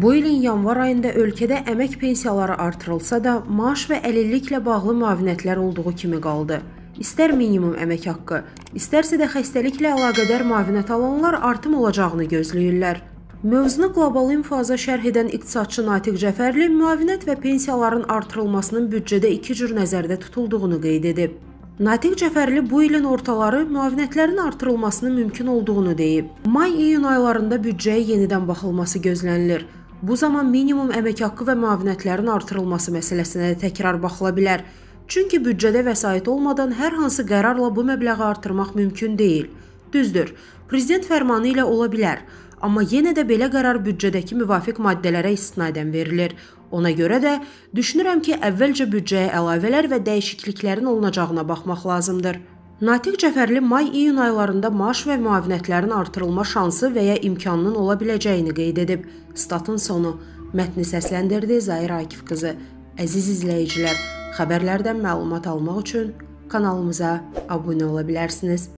Bu ilin yanvar ayında ölkədə əmək pensiyaları artırılsa da, maaş və əlilliklə bağlı müavinətlər olduğu kimi qaldı. İstər minimum əmək haqqı, istərsə də xəstəliklə əlaqədar müavinət alanlar artım olacağını gözləyirlər. Mövzunu qlobal infoza şərh edən iqtisadçı Natiq Cəfərli müavinət və pensiyaların artırılmasının büdcədə iki cür nəzərdə tutulduğunu qeyd edib. Natiq Cəfərli bu ilin ortaları müavinətlərin artırılmasının mümkün olduğunu deyib. May-iyun aylarında büdcəyə yenidən baxılması gözlənilir. Bu zaman minimum əmək haqqı və müavinətlərin artırılması məsələsinə də təkrar baxıla bilər. Çünki büdcədə vəsait olmadan hər hansı qərarla bu məbləği artırmaq mümkün deyil. Düzdür, prezident fərmanı ilə ola bilər, amma yenə də belə qərar büdcədəki müvafiq maddələrə istinadən verilir. Ona görə də düşünürəm ki, əvvəlcə büdcəyə əlavələr və dəyişikliklərin olunacağına baxmaq lazımdır. Natiq Cəfərli may-iyun aylarında maaş və müavinətlərin artırılma şansı və ya imkanının ola biləcəyini qeyd edib. Statın sonu. Mətni səsləndirdi Zahir Akif qızı. Əziz izləyicilər, xəbərlərdən məlumat almaq üçün kanalımıza abunə ola bilərsiniz.